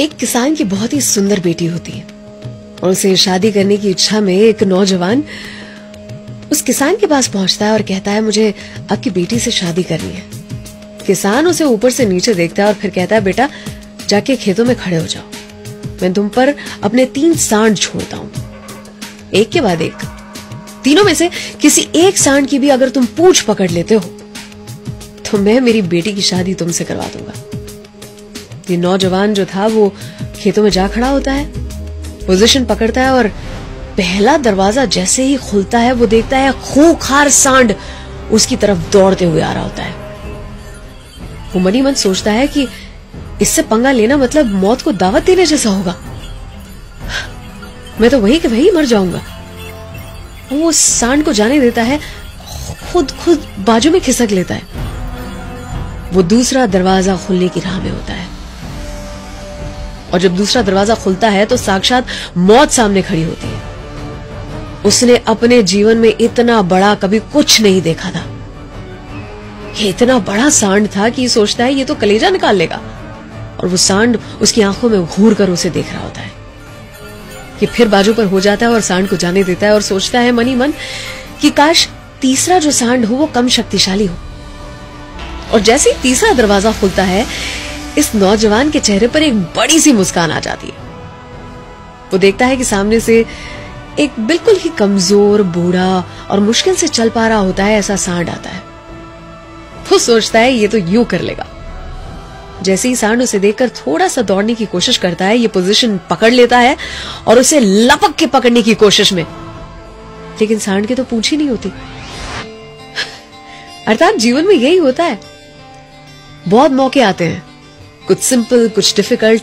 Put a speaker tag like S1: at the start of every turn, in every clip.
S1: एक किसान की बहुत ही सुंदर बेटी होती है। और उसे शादी करने की इच्छा में एक नौजवान उस किसान के पास पहुँचता है और कहता है, मुझे आपकी बेटी से शादी करनी है। किसान उसे ऊपर से नीचे देखता है और फिर कहता है, बेटा, जाके खेतों में खड़े हो जाओ। मैं तुम पर अपने तीन सांड छोड़ता हूँ। एक के बाद एक। तीनों में से किसी एक सांड की भी अगर तुम पूछ पकड़ लेते हो तो मैं मेरी बेटी की शादी तुमसे करवा दूँगा। ये नौजवान जो था, वो खेतों में जा खड़ा होता है पोजीशन पकड़ता है और पहला दरवाज़ा जैसे ही खुलता है, वो देखता है खूखार सांड उसकी तरफ़ दौड़ते हुए आ रहा होता है। वो मनी मन सोचता है कि इससे पंगा लेना मतलब मौत को दावत देने जैसा होगा। मैं तो वही के वही मर जाऊँगा। वो सांड को जाने देता है, खुद खुद बाजू में खिसक लेता है। वो दूसरा दरवाज़ा खुलने की राह में होता है। और जब दूसरा दरवाज़ा खुलता है तो साक्षात मौत सामने खड़ी होती है। उसने अपने जीवन में इतना बड़ा कभी कुछ नहीं देखा था। ये इतना बड़ा सांड था कि सोचता है ये तो कलेजा निकाल लेगा। और वो सांड उसकी आँखों में घूर कर उसे देख रहा होता है। ये फिर बाजू पर हो जाता है और सांड को जाने देता है और सोचता है, मनी मन, कि काश तीसरा जो सांड हो वो कम शक्तिशाली हो। और जैसे ही तीसरा दरवाज़ा खुलता है इस नौजवान के चेहरे पर एक बड़ी सी मुस्कान आ जाती है। वो देखता है कि सामने से एक बिल्कुल ही कमज़ोर, बूढ़ा और मुश्किल से चल पा रहा होता है, ऐसा सांड आता है। वो सोचता है, ये तो यूँ कर लेगा। जैसे ही सांड उसे देखकर थोड़ा सा दौड़ने की कोशिश करता है, ये पोजीशन पकड़ लेता है और उसे लपक के पकड़ने की कोशिश में। लेकिन सांड के तो पूछ ही नहीं होती। अर्थात जीवन में यही होता है। बहुत मौके आते हैं। कुछ सिंपल कुछ डिफ़िकल्ट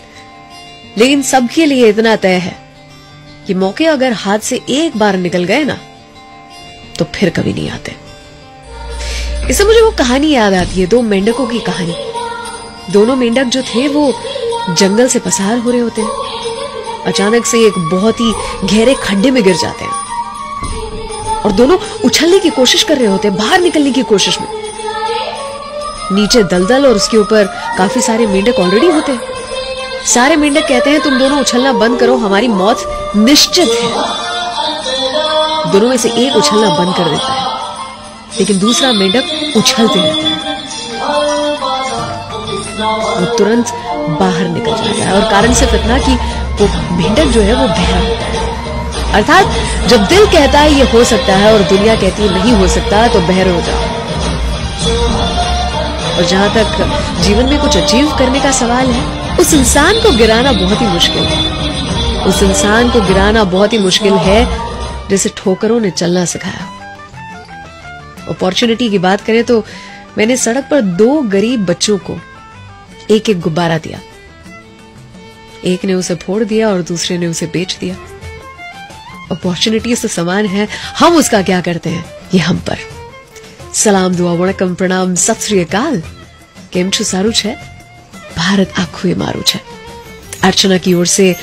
S1: लेकिन सबके लिए इतना तय है कि मौके अगर हाथ से एक बार निकल गए ना तो फिर कभी नहीं आते। इससे मुझे वो कहानी याद आती है, दो मेंढकों की कहानी। दोनों मेंढक जो थे, वो जंगल से पसार हो रहे होते हैं। अचानक से एक बहुत ही गहरे खड्डे में गिर जाते हैं। और दोनों उछलने की कोशिश कर रहे होते हैं, बाहर निकलने की कोशिश में। नीचे दलदल और उसके ऊपर काफ़ी सारे मेंढक ऑलरेडी होते हैं। सारे मेंढक कहते हैं, तुम दोनों उछलना बंद करो, हमारी मौत निश्चित है। दोनों में से एक उछलना बंद कर देता है। लेकिन दूसरा मेंढक उछलते रहता है। वो तुरंत बाहर निकल जाता है। और कारण सिर्फ़ इतना कि वो मेंढक जो है, वो बहरा होता है। अर्थात, जब दिल कहता है, ये हो सकता है, और दुनिया कहती है, नहीं हो सकता तो बहर हो जाओ। और जहाँ तक जीवन में कुछ अचीव करने का सवाल है, उस इंसान को गिराना बहुत ही मुश्किल है। उस इंसान को गिराना बहुत ही मुश्किल है, जैसे ठोकरों ने चलना सिखाया। अपॉर्चुनिटी की बात करें तो मैंने सड़क पर दो गरीब बच्चों को एक एक गुब्बारा दिया। एक ने उसे फोड़ दिया और दूसरे ने उसे बेच दिया। अपॉर्चुनिटी तो समान है, हम उसका क्या करते हैं? ये हम पर। સલામ, દુઆ, વણકમ, પ્રણામ, સત શ્રી અકાલ. કેમ છું? સારું છે? ભારત આખું એ મારું છે. અર્ચના કી ઓર સે